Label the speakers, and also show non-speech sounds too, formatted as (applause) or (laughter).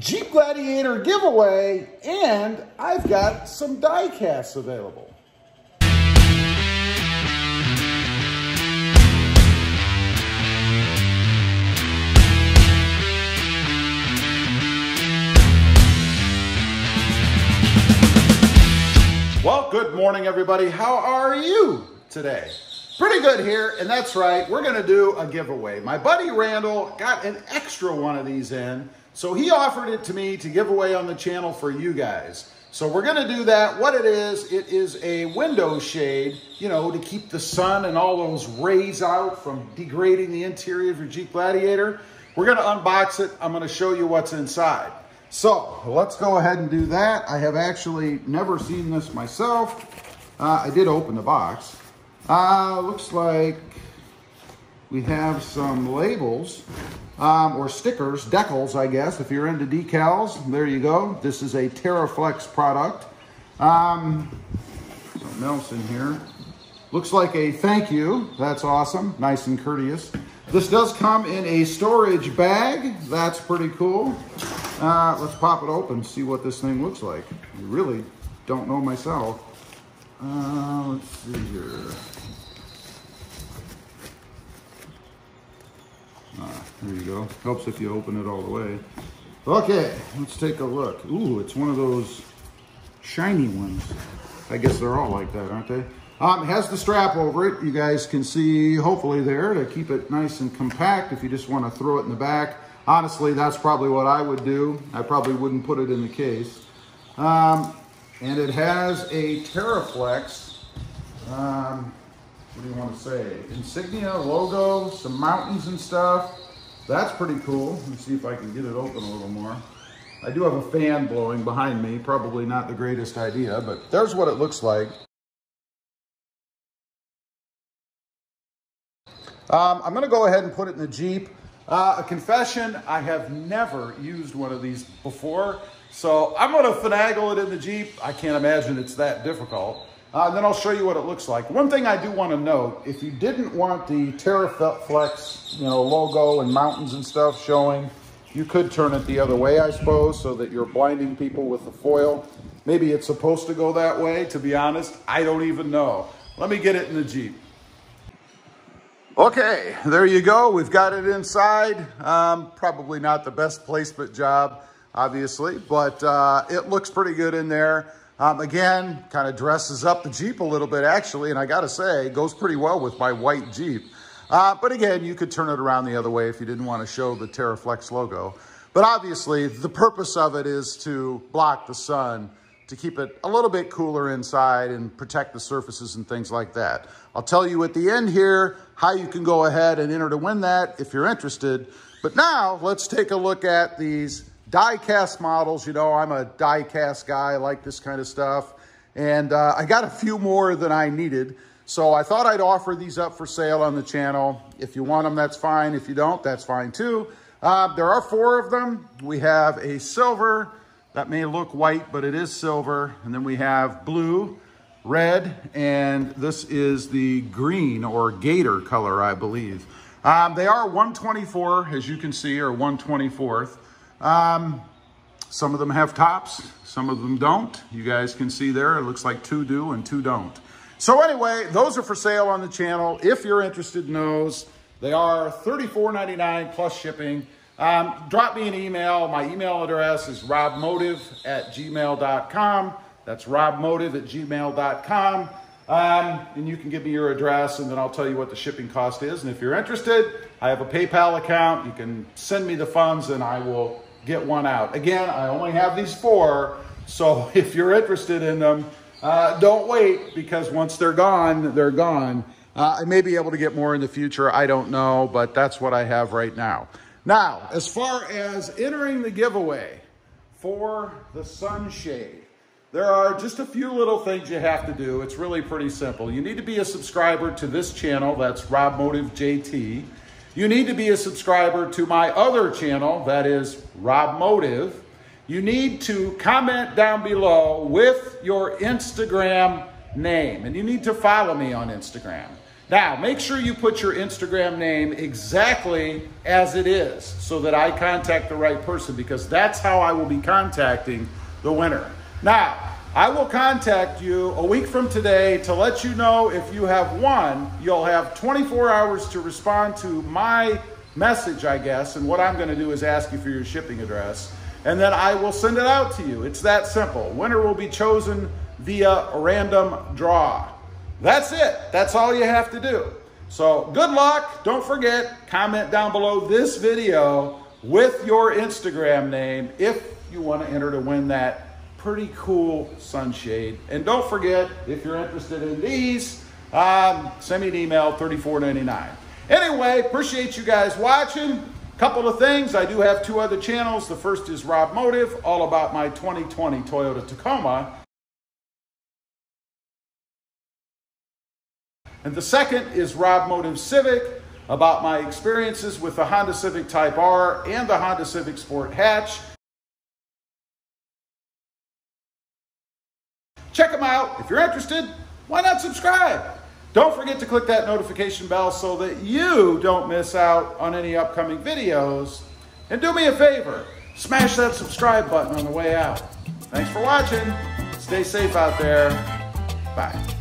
Speaker 1: Jeep Gladiator giveaway, and I've got some die casts available. Well, good morning, everybody. How are you today? Pretty good here, and that's right, we're gonna do a giveaway. My buddy Randall got an extra one of these in, so he offered it to me to give away on the channel for you guys. So we're gonna do that. What it is, it is a window shade, you know, to keep the sun and all those rays out from degrading the interior of your Jeep Gladiator. We're gonna unbox it. I'm gonna show you what's inside. So let's go ahead and do that. I have actually never seen this myself. Uh, I did open the box. Uh, looks like we have some labels um, or stickers, decals, I guess, if you're into decals. There you go. This is a TeraFlex product. Um, something else in here. Looks like a thank you. That's awesome. Nice and courteous. This does come in a storage bag. That's pretty cool. Uh, let's pop it open, see what this thing looks like. I really don't know myself. Uh, let's see here. There you go. Helps if you open it all the way. Okay, let's take a look. Ooh, it's one of those shiny ones. I guess they're all like that, aren't they? Um, it has the strap over it. You guys can see, hopefully there, to keep it nice and compact if you just want to throw it in the back. Honestly, that's probably what I would do. I probably wouldn't put it in the case. Um, and it has a TeraFlex, um, what do you want to say? Insignia, logo, some mountains and stuff. That's pretty cool. Let me see if I can get it open a little more. I do have a fan blowing behind me. Probably not the greatest idea, but there's what it looks like. Um, I'm going to go ahead and put it in the Jeep. Uh, a confession, I have never used one of these before, so I'm going to finagle it in the Jeep. I can't imagine it's that difficult. Uh, and then I'll show you what it looks like. One thing I do want to note, if you didn't want the TeraFlex you know, logo and mountains and stuff showing, you could turn it the other way, I suppose, so that you're blinding people with the foil. Maybe it's supposed to go that way, to be honest. I don't even know. Let me get it in the Jeep. Okay, there you go. We've got it inside. Um, probably not the best placement job, obviously, but uh, it looks pretty good in there. Um, again, kind of dresses up the Jeep a little bit, actually, and I got to say, it goes pretty well with my white Jeep. Uh, but again, you could turn it around the other way if you didn't want to show the TeraFlex logo. But obviously, the purpose of it is to block the sun to keep it a little bit cooler inside and protect the surfaces and things like that. I'll tell you at the end here how you can go ahead and enter to win that if you're interested. But now let's take a look at these die cast models. You know, I'm a die cast guy. I like this kind of stuff. And uh, I got a few more than I needed. So I thought I'd offer these up for sale on the channel. If you want them, that's fine. If you don't, that's fine too. Uh, there are four of them. We have a silver, that may look white, but it is silver. And then we have blue, red, and this is the green or gator color, I believe. Um, they are 124, as you can see, or 124th. Um, some of them have tops, some of them don't. You guys can see there, it looks like two do and two don't. So anyway, those are for sale on the channel. If you're interested in those, they are $34.99 plus shipping. Um, drop me an email. My email address is robmotive at gmail.com. That's robmotive at gmail.com. Um, and you can give me your address and then I'll tell you what the shipping cost is. And if you're interested, I have a PayPal account. You can send me the funds and I will get one out. Again, I only have these four. So (laughs) if you're interested in them, uh, don't wait because once they're gone, they're gone. Uh, I may be able to get more in the future. I don't know, but that's what I have right now. Now, as far as entering the giveaway for the sunshade, there are just a few little things you have to do. It's really pretty simple. You need to be a subscriber to this channel. That's Rob Motive JT. You need to be a subscriber to my other channel. That is Rob Motive. You need to comment down below with your Instagram name. And you need to follow me on Instagram. Now, make sure you put your Instagram name exactly as it is so that I contact the right person because that's how I will be contacting the winner. Now, I will contact you a week from today to let you know if you have won. You'll have 24 hours to respond to my message, I guess, and what I'm going to do is ask you for your shipping address, and then I will send it out to you. It's that simple. Winner will be chosen via a random draw. That's it. That's all you have to do. So good luck. Don't forget, comment down below this video with your Instagram name if you want to enter to win that pretty cool sunshade. And don't forget, if you're interested in these, um, send me an email, $34.99. Anyway, appreciate you guys watching. Couple of things. I do have two other channels. The first is Rob Motive, all about my 2020 Toyota Tacoma. And the second is Rob Motive Civic, about my experiences with the Honda Civic Type R and the Honda Civic Sport Hatch. Check them out. If you're interested, why not subscribe? Don't forget to click that notification bell so that you don't miss out on any upcoming videos. And do me a favor, smash that subscribe button on the way out. Thanks for watching. Stay safe out there. Bye.